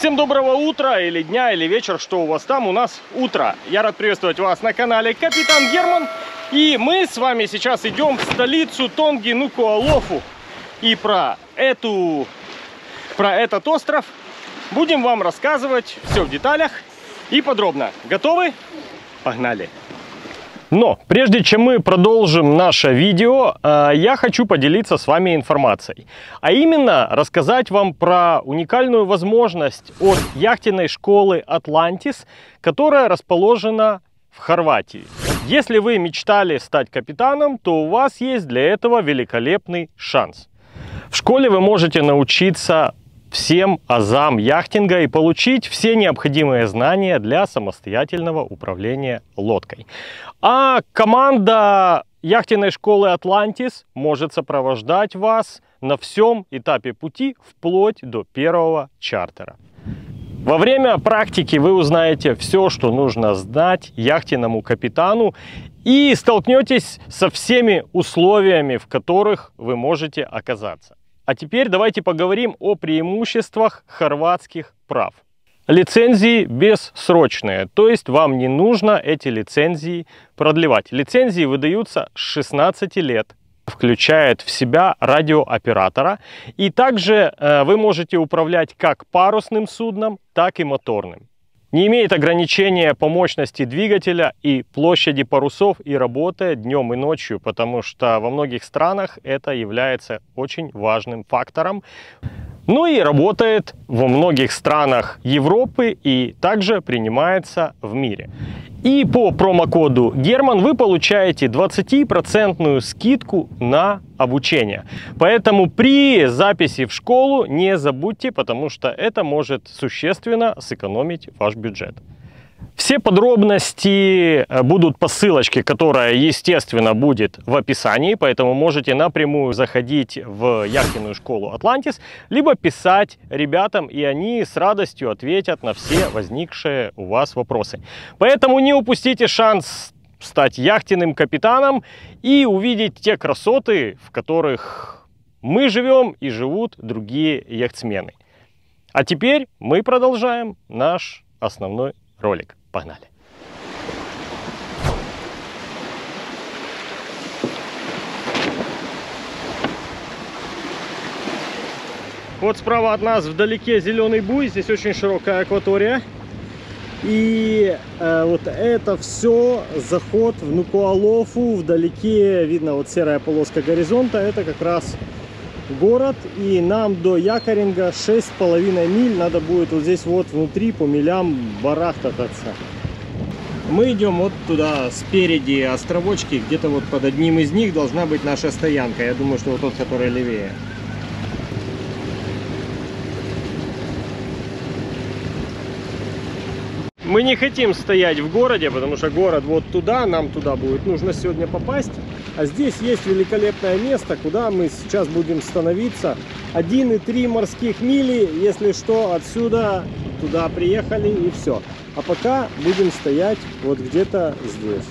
Всем доброго утра или дня, или вечера, что у вас там, у нас утро. Я рад приветствовать вас на канале Капитан Герман. И мы с вами сейчас идем в столицу Тонги Нукуалофу. И про эту, про этот остров будем вам рассказывать все в деталях и подробно. Готовы? Погнали! Но прежде чем мы продолжим наше видео, э, я хочу поделиться с вами информацией. А именно рассказать вам про уникальную возможность от яхтенной школы Atlantis, которая расположена в Хорватии. Если вы мечтали стать капитаном, то у вас есть для этого великолепный шанс. В школе вы можете научиться всем азам яхтинга и получить все необходимые знания для самостоятельного управления лодкой. А команда яхтенной школы Atlantis может сопровождать вас на всем этапе пути вплоть до первого чартера. Во время практики вы узнаете все, что нужно знать яхтенному капитану и столкнетесь со всеми условиями, в которых вы можете оказаться. А теперь давайте поговорим о преимуществах хорватских прав. Лицензии бессрочные, то есть вам не нужно эти лицензии продлевать. Лицензии выдаются с 16 лет, включает в себя радиооператора. И также э, вы можете управлять как парусным судном, так и моторным не имеет ограничения по мощности двигателя и площади парусов и работает днем и ночью, потому что во многих странах это является очень важным фактором. Ну и работает во многих странах Европы и также принимается в мире. И по промокоду Герман вы получаете 20% скидку на обучение. Поэтому при записи в школу не забудьте, потому что это может существенно сэкономить ваш бюджет. Все подробности э, будут по ссылочке, которая, естественно, будет в описании, поэтому можете напрямую заходить в яхтенную школу Atlantis, либо писать ребятам, и они с радостью ответят на все возникшие у вас вопросы. Поэтому не упустите шанс стать яхтенным капитаном и увидеть те красоты, в которых мы живем и живут другие яхтсмены. А теперь мы продолжаем наш основной ролик. Погнали! Вот справа от нас вдалеке зеленый буй, здесь очень широкая акватория. И э, вот это все заход в Нукуалофу, вдалеке видно вот серая полоска горизонта, это как раз город. И нам до Якоринга 6,5 миль, надо будет вот здесь вот внутри по милям барахтаться. Мы идем вот туда спереди островочки, где-то вот под одним из них должна быть наша стоянка. Я думаю, что вот тот, который левее. Мы не хотим стоять в городе, потому что город вот туда, нам туда будет нужно сегодня попасть. А здесь есть великолепное место, куда мы сейчас будем становиться. 1,3 морских мили, если что, отсюда туда приехали и все. А пока будем стоять вот где-то здесь.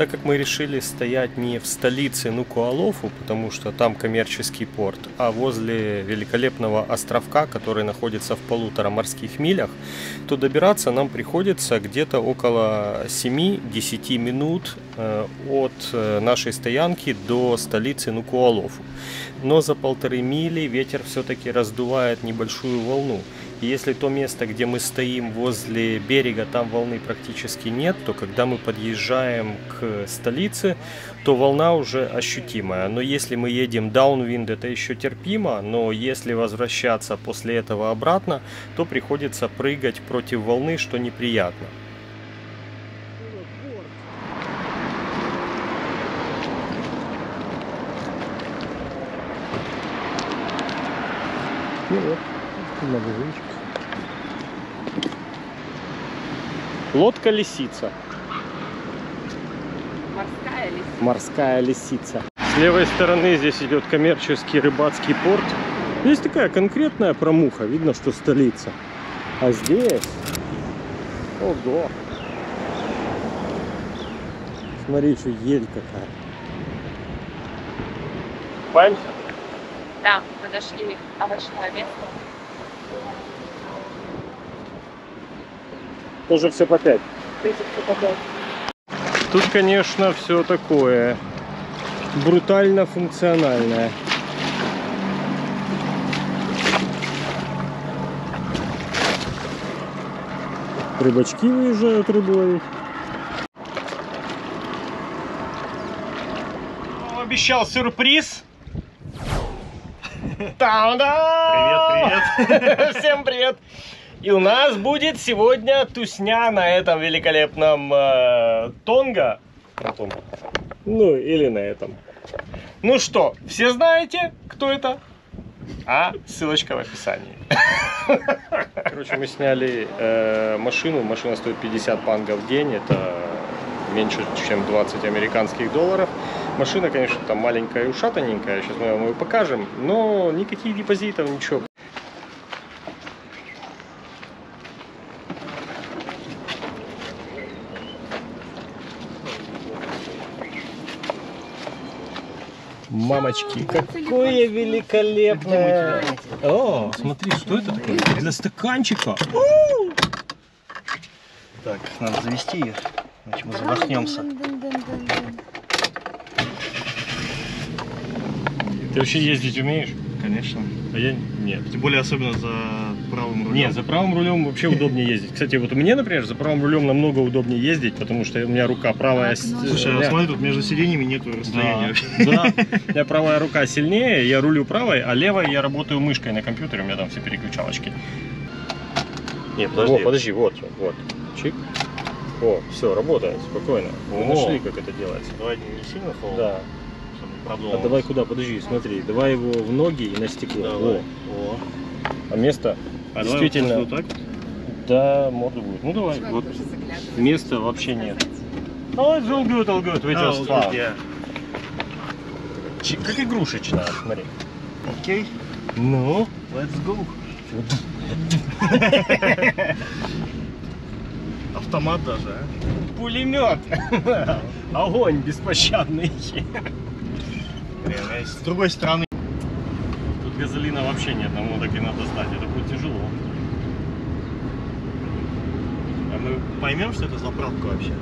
Так как мы решили стоять не в столице Нукуалофу, потому что там коммерческий порт, а возле великолепного островка, который находится в полутора морских милях, то добираться нам приходится где-то около 7-10 минут э, от э, нашей стоянки до столицы Нукуалофу. Но за полторы мили ветер все-таки раздувает небольшую волну. И если то место, где мы стоим возле берега, там волны практически нет, то когда мы подъезжаем к столице, то волна уже ощутимая. Но если мы едем даунвинд, это еще терпимо, но если возвращаться после этого обратно, то приходится прыгать против волны, что неприятно. Ну вот, ловушка. Лодка лисица. Морская лисица. Морская лисица. С левой стороны здесь идет коммерческий рыбацкий порт. Здесь такая конкретная промуха, видно, что столица. А здесь... Ого! Смотри, что ель какая. Пальмся? Да, мы нашли овощное место. Тоже все по 5. Тысячу попал. Тут, конечно, все такое брутально функциональное. Рыбачки выезжают рыбу ловить. Обещал сюрприз. Привет, привет. Всем привет. И у нас будет сегодня тусня на этом великолепном э, Тонго. Ну, или на этом. Ну что, все знаете, кто это? А ссылочка в описании. Короче, мы сняли э, машину. Машина стоит 50 пангов в день. Это меньше, чем 20 американских долларов. Машина, конечно, там маленькая и ушатаненькая. Сейчас мы вам ее покажем. Но никаких депозитов, ничего. Мамочки, какое великолепное! О, смотри, что это такое? Для стаканчика. Так, надо завести ее, иначе мы задохнемся. Ты вообще ездить умеешь? Конечно. А я нет. Тем более, особенно за рулем. Нет, за правым рулем вообще удобнее ездить. Кстати, вот мне, например, за правым рулем намного удобнее ездить, потому что у меня рука правая. с- Слушай, у а смотри, тут между сиденьями нету расстояния Да. У меня правая рука сильнее, я рулю правой, а левой я работаю мышкой на компьютере, у меня там все переключалочки. Нет, О, подожди, вот, вот. Чик. О, все, работает, спокойно. Мы О. нашли, как это делается. Давай не сильно холодно, Да. не А давай куда? Подожди, смотри. Давай его в ноги и на стекло. Давай. Во. О. А место А действительно. давай вот так? Да, морда будет. Ну давай. Вот места вообще нет. Oh, it's all good, all good. We А, just тут я. Чи- Как игрушечная, смотри. Окей, Ну, let's go. Автомат даже, а? пулемет. Огонь беспощадный. С другой стороны. Газолина вообще нет, нам его так и надо сдать. Это будет тяжело. А мы поймем, что это заправка вообще?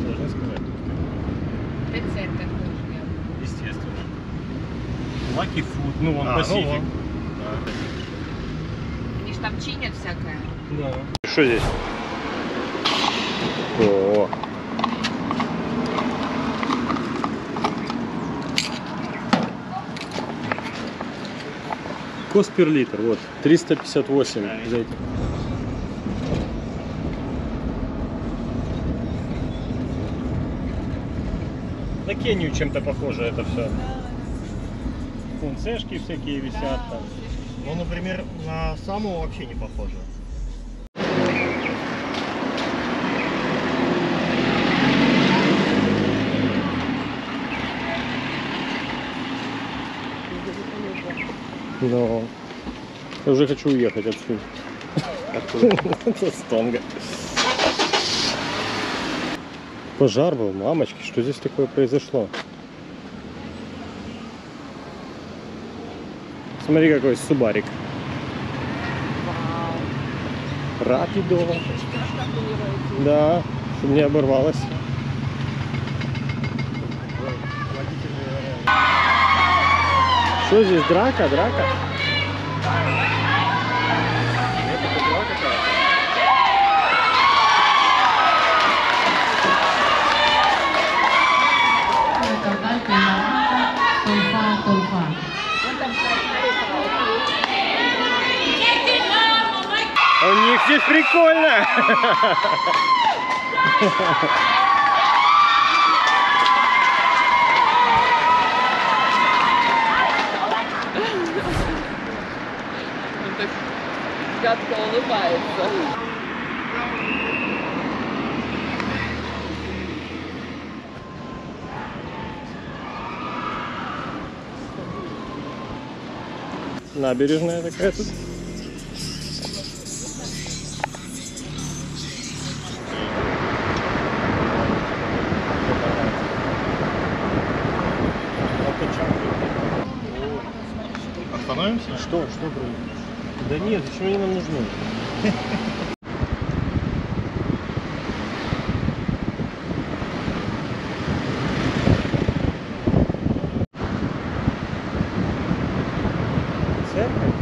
Сложно сказать. Рецепт такой же. Естественно. Lucky Food, ну он А, ну Pacific. вон. Они же там чинят всякое. Да. Что здесь? О. Кост пер литр, вот, 358 за эти. На Кению чем-то похоже это все. Фунцешки всякие висят там. Ну, например, на самого вообще не похоже. Но я уже хочу уехать отсюда. С Тонга. пожар был, мамочки, что здесь такое произошло? Смотри, какой субарик. Рапидо. Да, чтобы не оборвалось. Что здесь, драка, драка? Тольфа, тольфа. У них здесь прикольно. улыбается. Набережная такая тут. Остановимся? Что? Что, бро? Да нет, зачем они нам нужны? Церковь?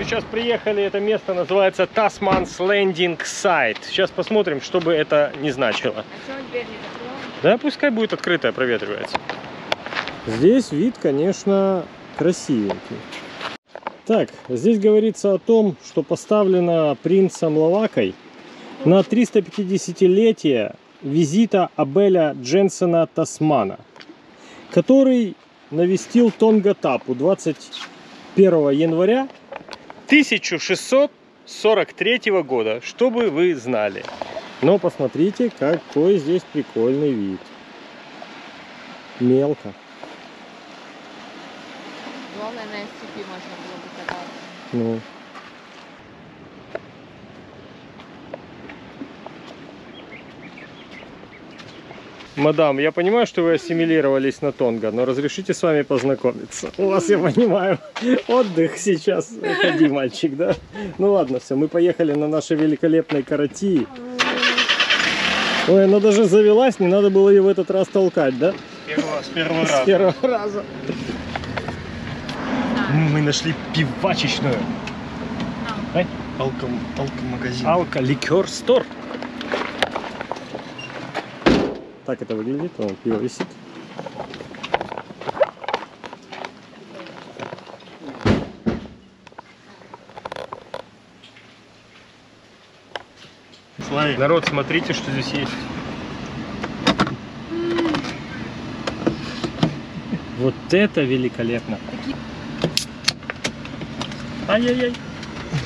Мы сейчас приехали, это место называется Tasman's Landing Site. Сейчас посмотрим, что бы это ни значило. А не закрыл? Да, пускай будет открытая, проветривается. Здесь вид, конечно, красивенький. Так, здесь говорится о том, что поставлено принцем Лавакой на 350-летие визита Абеля Дженсена Тасмана, который навестил Тонгатапу 21 января 1643 года, чтобы вы знали. Но посмотрите, какой здесь прикольный вид. Мелко. Главное, на SCP можно было бы кататься. Ну. Мадам, я понимаю, что вы ассимилировались на Тонго, но разрешите с вами познакомиться. У вас, я понимаю, отдых сейчас. Ходи, мальчик, да? Ну ладно, все, мы поехали на нашей великолепной карати. Ой, она даже завелась, не надо было ее в этот раз толкать, да? Первого, с первого С раза. первого раза. Мы нашли пивачечную. Алком, алкомагазин. Алка Ликер Стор. Так это выглядит, вон пиво висит. Славик, Народ, смотрите, что здесь есть. Вот это великолепно. Ай-яй-яй.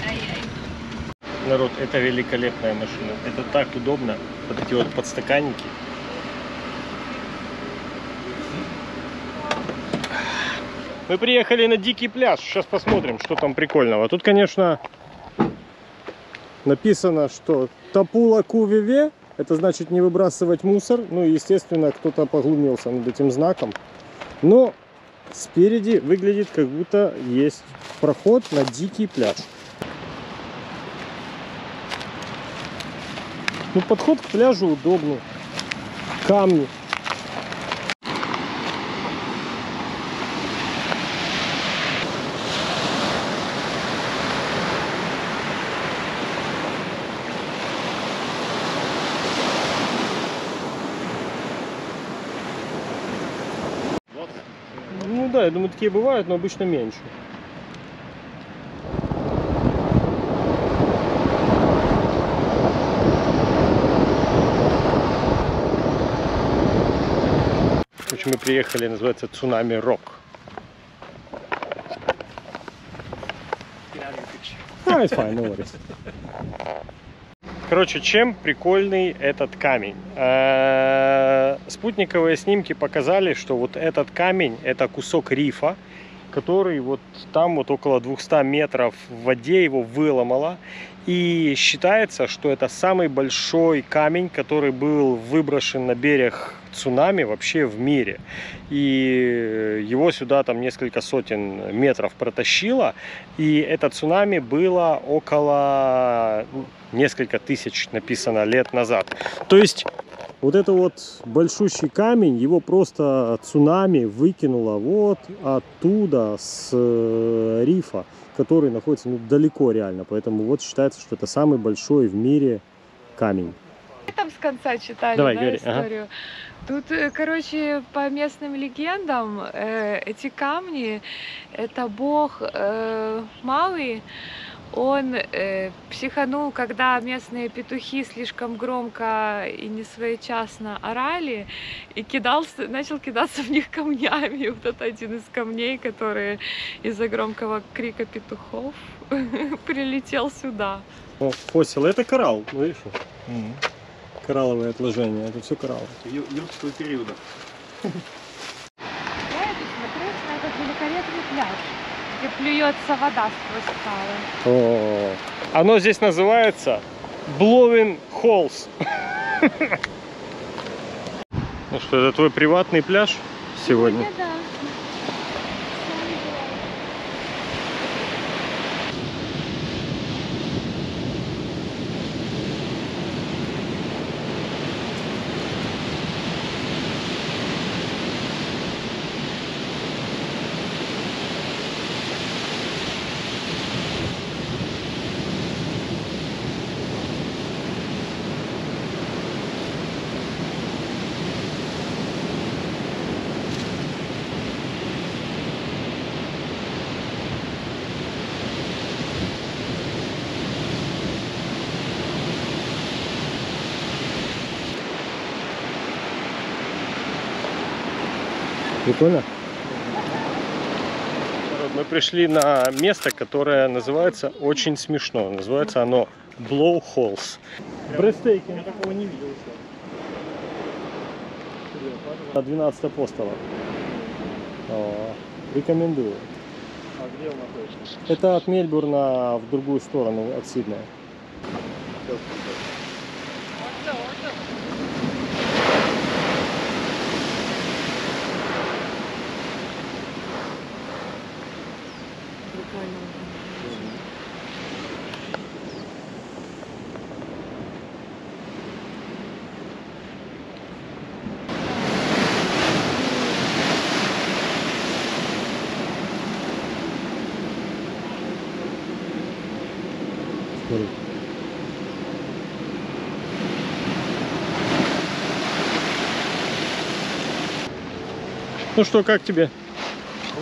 Ай-яй. Народ, это великолепная машина. Это так удобно. Вот эти вот подстаканники. Мы приехали на дикий пляж. Сейчас посмотрим, что там прикольного. Тут, конечно, написано, что Тапула Кувиве. Это значит не выбрасывать мусор. Ну и, естественно, кто-то поглумился над этим знаком. Но спереди выглядит, как будто есть проход на дикий пляж. Ну, подход к пляжу удобный. Камни. Ну да, я думаю, такие бывают, но обычно меньше. Короче, мы приехали, называется Цунами Рок. А, it's fine, no worries. Короче, чем прикольный этот камень? Э, Спутниковые снимки показали, что вот этот камень, это кусок рифа, который вот там вот около 200 метров в воде его выломало. И считается, что это самый большой камень, который был выброшен на берег цунами вообще в мире. И его сюда там несколько сотен метров протащило. И это цунами было около ну, несколько тысяч, написано, лет назад. То есть вот это вот большущий камень, его просто цунами выкинуло вот оттуда с э, рифа, который находится ну, далеко реально. Поэтому вот считается, что это самый большой в мире камень. там с конца читали Давай, да, говори, ага. историю. Тут, э, короче, по местным легендам, э, эти камни, это бог э, Мауи, он э, психанул, когда местные петухи слишком громко и не своечасно орали, и кидался, начал кидаться в них камнями. И вот это один из камней, который из-за громкого крика петухов прилетел сюда. О, фосил, это коралл, ну видишь? Коралловые отложения, это все коралл. Юрского периода. Я иду смотреть на этот великолепный пляж, где плюется вода сквозь скалы. О, оно здесь называется Blowing Holes. Ну что, это твой приватный пляж сегодня? да. Прикольно? Мы пришли на место, которое называется очень смешно. Называется оно Blow Holes. Брестейкинг. Я такого не видел еще. На 12 апостолов. О, Рекомендую. А где он находится? Это от Мельбурна в другую сторону, от Сиднея. Смотри. Ну что, как тебе?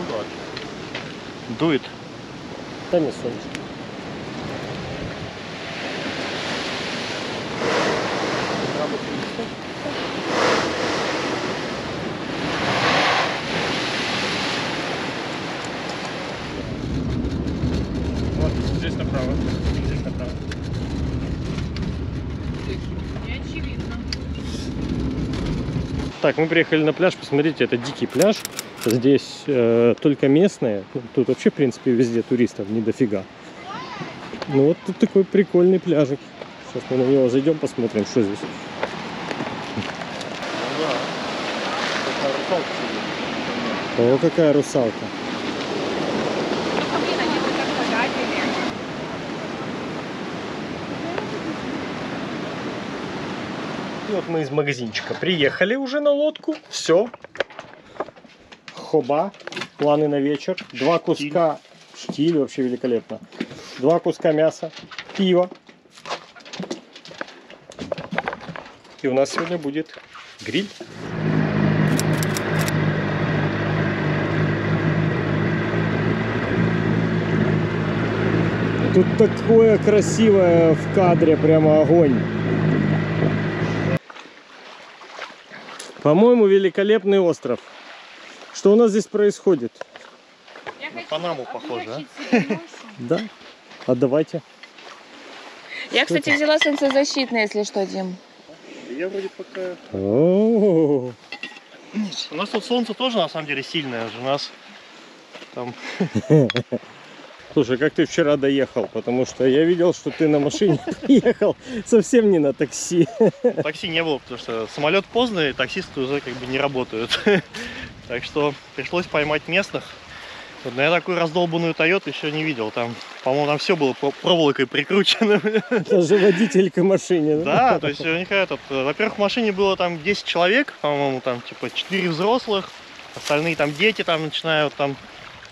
Да. Дует. Да не солнце. Вот здесь направо. Здесь направо. Не очевидно. Так, мы приехали на пляж, посмотрите, это дикий пляж. Здесь э, только местные. Ну, Тут вообще, в принципе, везде туристов не дофига. Ну вот тут такой прикольный пляжик. Сейчас мы на него зайдем, посмотрим, что здесь. О, какая русалка. Блин, они бы так погадили. И вот мы из магазинчика приехали уже на лодку. Все. Хоба. Планы на вечер. Два куска. Штиль вообще великолепно. Два куска мяса. Пиво. И у нас сегодня будет гриль. Тут такое красивое в кадре, прямо огонь. По-моему, великолепный остров. Что у нас здесь происходит? Я хочу Панаму похоже, а? Да. А давайте. Я, кстати, взяла солнцезащитное, если что, Дим. Я вроде пока... У нас тут солнце тоже на самом деле сильное же. У нас там... Слушай, как ты вчера доехал? Потому что я видел, что ты на машине приехал, совсем не на такси. Такси не было, потому что самолет поздно, и таксисты уже как бы не работают. Так что пришлось поймать местных. Вот, но я такую раздолбанную Тойоту еще не видел. Там, по-моему, там все было про- проволокой прикручено. Даже водитель к машине. Да, то есть у них этот, во-первых, в машине было там 10 человек, по-моему, там типа 4 взрослых, остальные там дети, там начиная вот там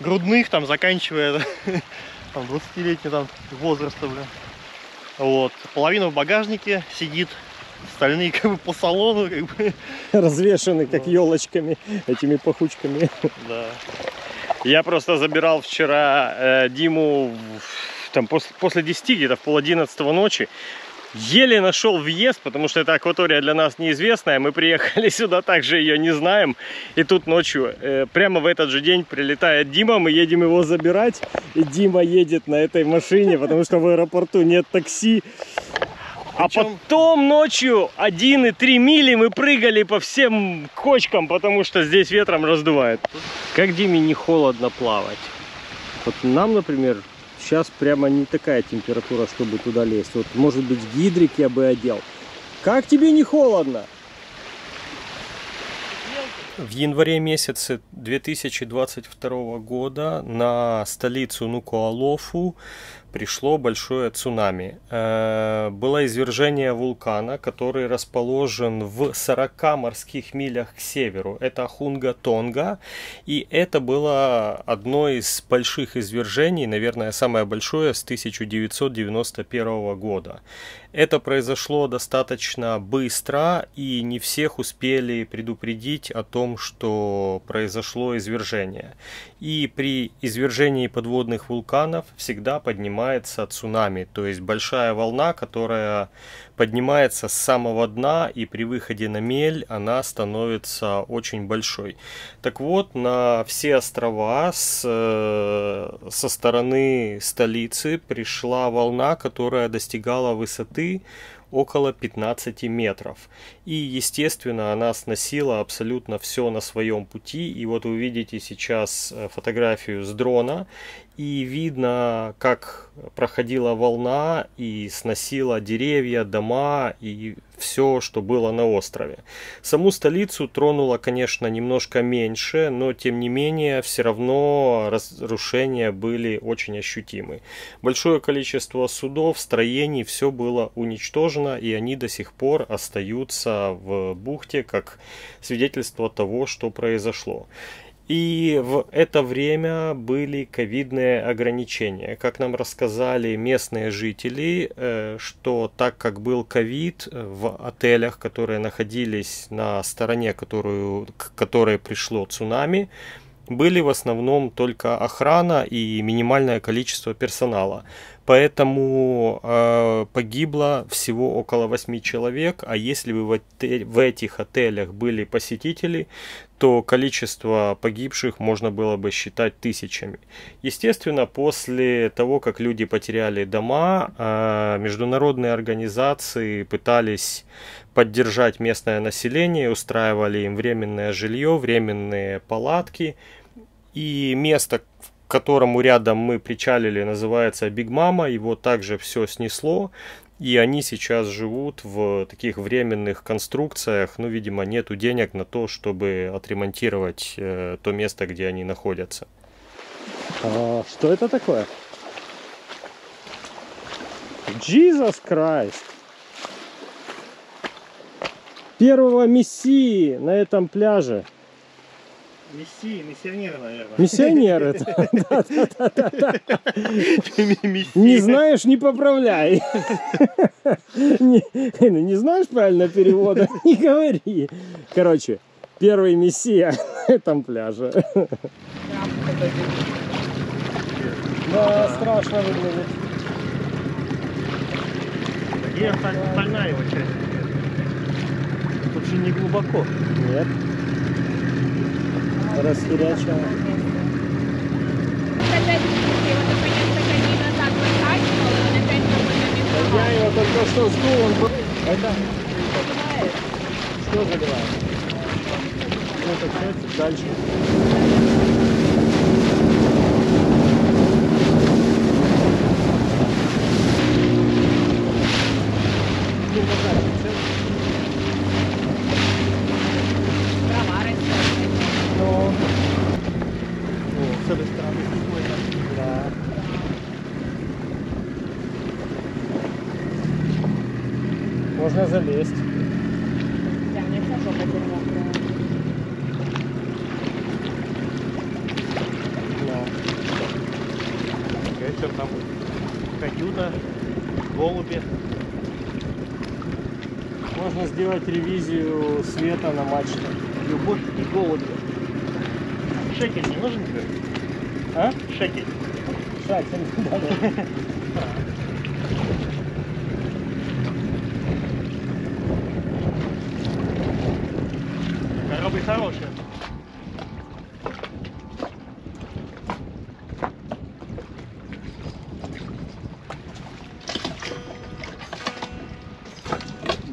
грудных, там заканчивая там 20-летний там возраста, блин. Вот, половина в багажнике сидит, остальные как бы по салону, как бы, Развешаны как елочками, этими пахучками. да. Я просто забирал вчера э, Диму в- там, после, после 10, где-то в пол одиннадцатого ночи. Еле нашел въезд, потому что эта акватория для нас неизвестная. Мы приехали сюда, также ее не знаем. И тут ночью, э, прямо в этот же день прилетает Дима, мы едем его забирать. И Дима едет на этой машине, потому что в аэропорту нет такси. А Причем- потом ночью 1,3 мили мы прыгали по всем кочкам, потому что здесь ветром раздувает. Как Диме не холодно плавать? Вот нам, например, сейчас прямо не такая температура, чтобы туда лезть. Вот, может быть, гидрик я бы одел. Как тебе не холодно? В январе месяце 2022 года на столицу Нукуалофу пришло большое цунами. Э, Было извержение вулкана, который расположен в 40 морских милях к северу. Это Хунга-Тонга. И это было одно из больших извержений, наверное, самое большое с 1991 года. Это произошло достаточно быстро, и не всех успели предупредить о том, что произошло извержение. И при извержении подводных вулканов всегда поднимается цунами, то есть большая волна, которая поднимается с самого дна, и при выходе на мель она становится очень большой. Так вот, на все острова с, э, со стороны столицы пришла волна, которая достигала высоты около 15 метров. И, естественно, она сносила абсолютно все на своем пути. И вот вы видите сейчас э, фотографию с дрона, и видно, как проходила волна и сносила деревья, дома и все, что было на острове. Саму столицу тронуло, конечно, немножко меньше, но тем не менее все равно разрушения были очень ощутимы. Большое количество судов, строений, все было уничтожено, и они до сих пор остаются в бухте как свидетельство того, что произошло. И в это время были ковидные ограничения. Как нам рассказали местные жители, э, что так как был ковид э, в отелях, которые находились на стороне, которую, к которой пришло цунами, были в основном только охрана и минимальное количество персонала. Поэтому э, погибло всего около 8 человек, а если бы в, оте- в этих отелях были посетители, то количество погибших можно было бы считать тысячами. Естественно, после того, как люди потеряли дома, э, международные организации пытались поддержать местное население, устраивали им временное жилье, временные палатки. И место, которому рядом мы причалили, называется Биг Мама. Его также все снесло. И они сейчас живут в таких временных конструкциях. Ну, видимо, нету денег на то, чтобы отремонтировать э, то место, где они находятся. А, что это такое? Jesus Christ! Первого мессии на этом пляже. Мессии, миссионеры, наверное. Миссионер это. Не знаешь, не поправляй. Не, ну, не знаешь правильно перевода, не говори. Короче, первый мессия на этом пляже. Да, страшно выглядит. Где осталь- остальная его часть? Тут же не глубоко. Нет. Расхерячила. Я его только что сдул, он... был- Это... Что заливает? Ну, так что дальше. Ну, вот так, всё. Ну, Да. Можно залезть. Да. Ветер там, каюта, голуби. Можно сделать ревизию света на мачте. Любовь и голуби. Шекель не нужен тебе? А? Шекель. Да-да. Корабль хороший.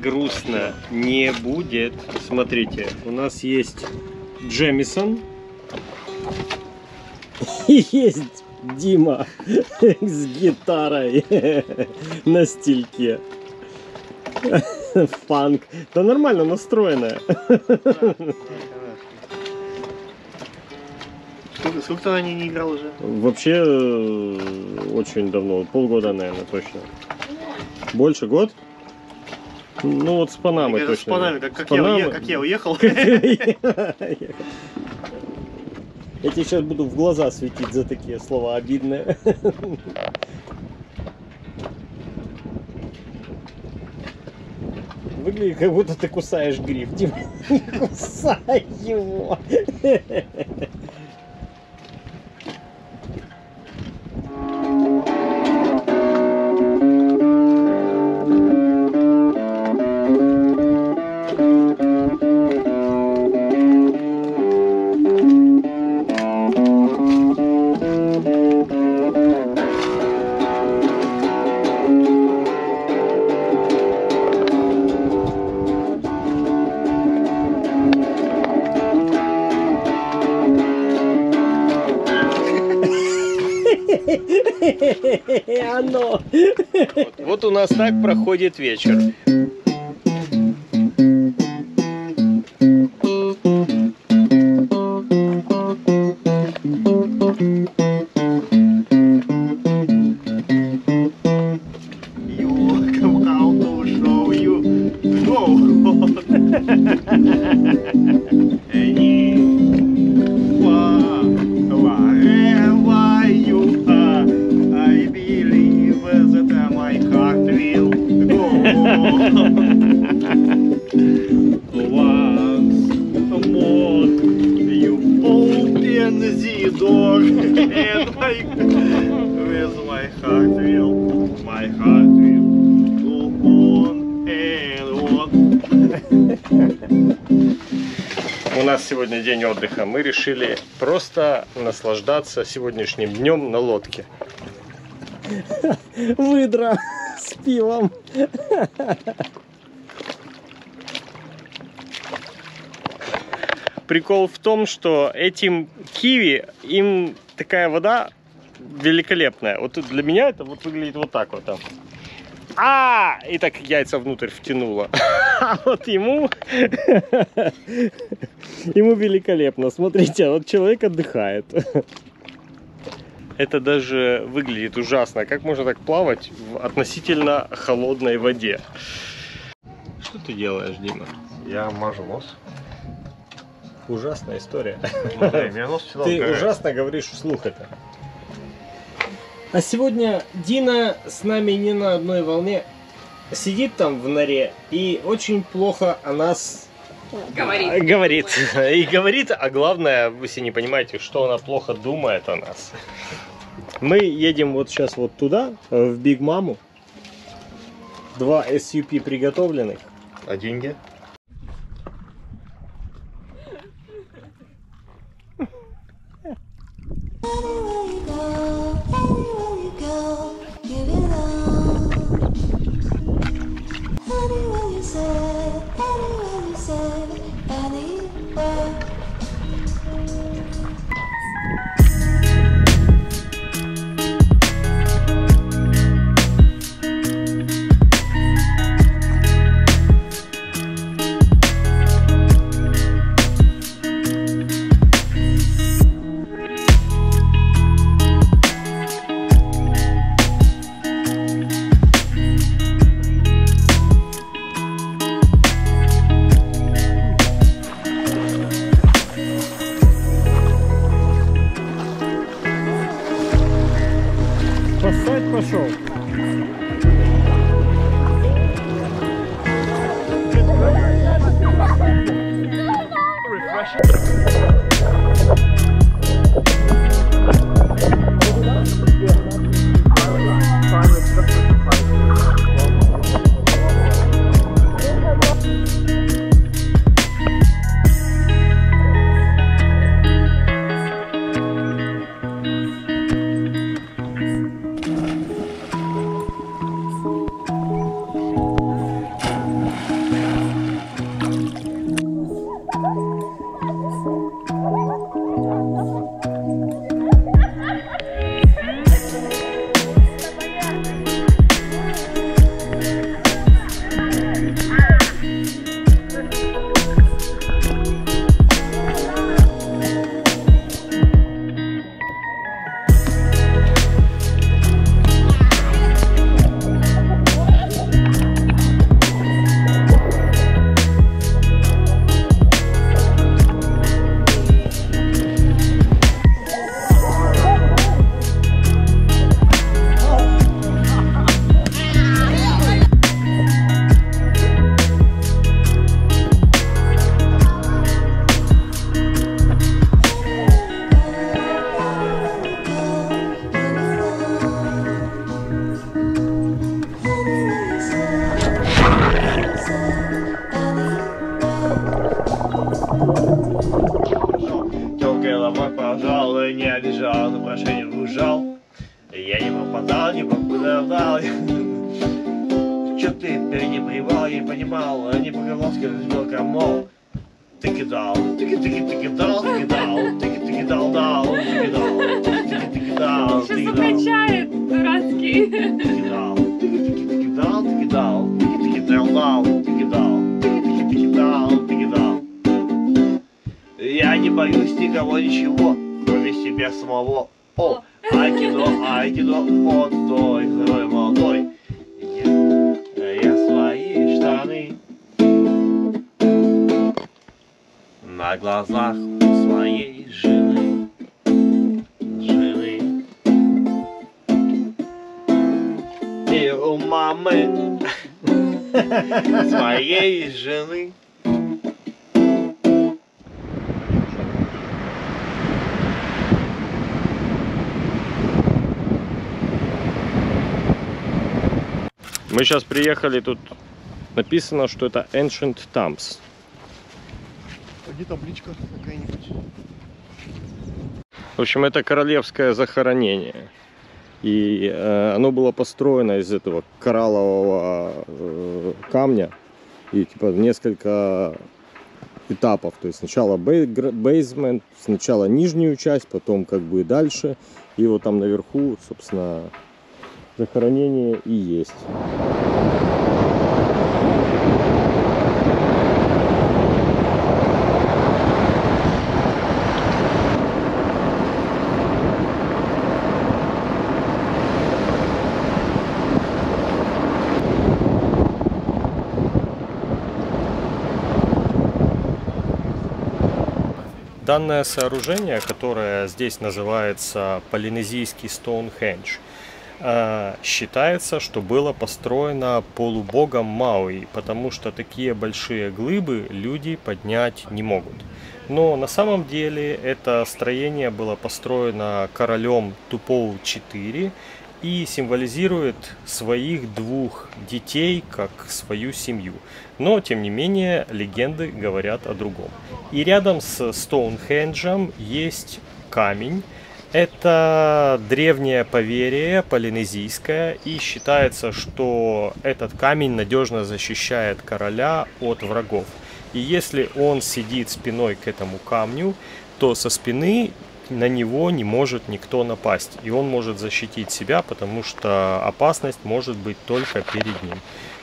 грустно не будет. Смотрите, у нас есть Джемисон. Есть Дима с гитарой на стильке. Фанк. Да нормально настроенная. Сколько, сколько ты на ней не играл уже? Вообще э, очень давно, полгода, наверное, точно. Больше год? Ну вот с Панамой Это с точно. Панамой, как, как, С я, как я уехал. Я тебе сейчас буду в глаза светить за такие слова обидные. Выглядит, как будто ты кусаешь гриб. Дима, не кусай его. Оно. Вот у нас так проходит вечер. Решили просто наслаждаться сегодняшним днем на лодке. Выдра с пивом. Прикол в том, что этим киви, им такая вода великолепная. Вот для меня это вот выглядит вот так вот. А, и так яйца внутрь втянуло. А вот ему, ему великолепно. Смотрите, вот человек отдыхает. Это даже выглядит ужасно. Как можно так плавать в относительно холодной воде? Что ты делаешь, Дима? Я мажу нос. Ужасная история. меня нос всегда Ты ужасно говоришь вслух это. А сегодня Дина с нами не на одной волне. Сидит там в норе и очень плохо о нас говорит. А, говорит. И говорит, а главное, вы все не понимаете, что она плохо думает о нас. Мы едем вот сейчас вот туда, э, в Биг Маму. Два SUP приготовленных. А деньги? Oh, дурацкий. кидал, ты ки- ты ки- ты кидал, ты кидал, ты ки- ты кидал, дал, ты кидал, ты ки- ты ки- ты кидал, ты кидал. Я не боюсь никого ничего, кроме себя самого. Своей жены. Мы сейчас приехали, тут написано, что это Ancient Tombs. А Где табличка какая-нибудь? В общем, это королевское захоронение. И э, оно было построено из этого кораллового э, камня. И типа несколько этапов. То есть сначала бейзмент, сначала нижнюю часть, потом как бы дальше. И вот там наверху, собственно, захоронение и есть. Данное сооружение, которое здесь называется полинезийский Стоунхендж, э, считается, что было построено полубогом Мауи, потому что такие большие глыбы люди поднять не могут. Но на самом деле это строение было построено королем Тупоу IV и символизирует своих двух детей как свою семью. Но, тем не менее, легенды говорят о другом. И рядом с Стоунхенджем есть камень. Это древнее поверье полинезийское, и считается, что этот камень надежно защищает короля от врагов. И если он сидит спиной к этому камню, то со спины на него не может никто напасть. И он может защитить себя, потому что опасность может быть только перед ним.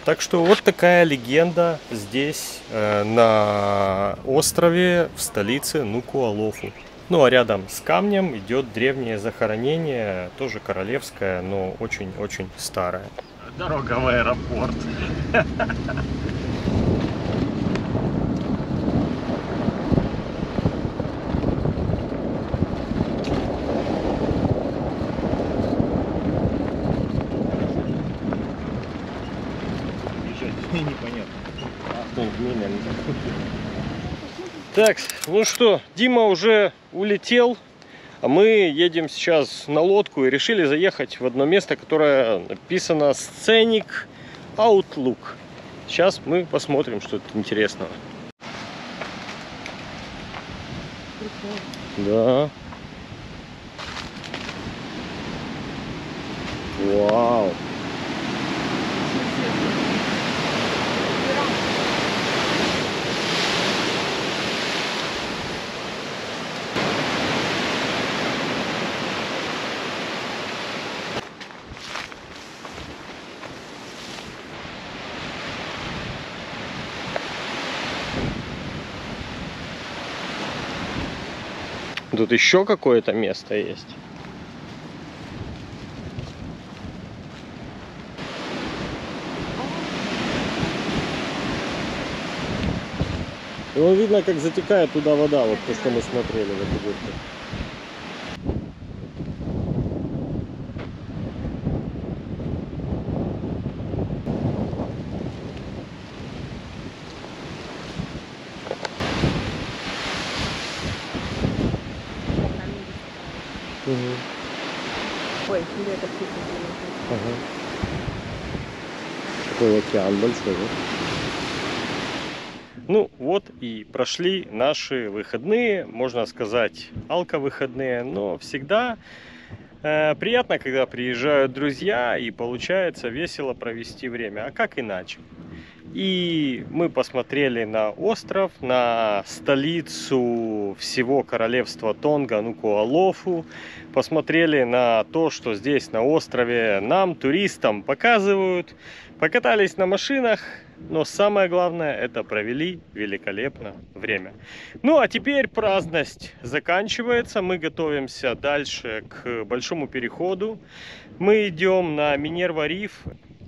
Так что вот такая легенда здесь, э, на острове, в столице Нукуалофу. Ну а рядом с камнем идет древнее захоронение, тоже королевское, но очень-очень старое. Дорога в аэропорт. Так, ну что, Дима уже улетел, а мы едем сейчас на лодку и решили заехать в одно место, которое написано «Сценик Outlook». Сейчас мы посмотрим, что тут интересного. Да. Вау. Тут еще какое-то место есть. Ну, видно, как затекает туда вода, вот то, что мы смотрели в этой будке. Океан большой? Ну вот и прошли наши выходные, можно сказать, алко-выходные, но всегда э, приятно, когда приезжают друзья и получается весело провести время. А как иначе? И мы посмотрели на остров, на столицу всего королевства Тонга, Нукуалофу. Посмотрели на то, что здесь на острове нам, туристам, показывают. Покатались на машинах, но самое главное, это провели великолепно время. Ну а теперь праздность заканчивается. Мы готовимся дальше к большому переходу. Мы идем на Минерва Риф.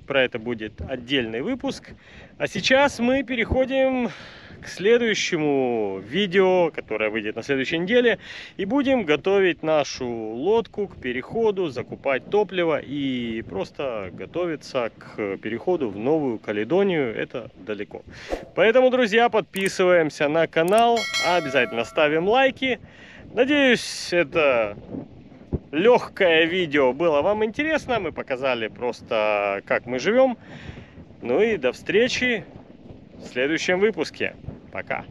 Про это будет отдельный выпуск. А сейчас мы переходим к следующему видео, которое выйдет на следующей неделе. И будем готовить нашу лодку к переходу, закупать топливо и просто готовиться к переходу в Новую Каледонию. Это далеко. Поэтому, друзья, подписываемся на канал, обязательно ставим лайки. Надеюсь, это легкое видео было вам интересно. Мы показали просто, как мы живем. Ну и до встречи в следующем выпуске. Пока.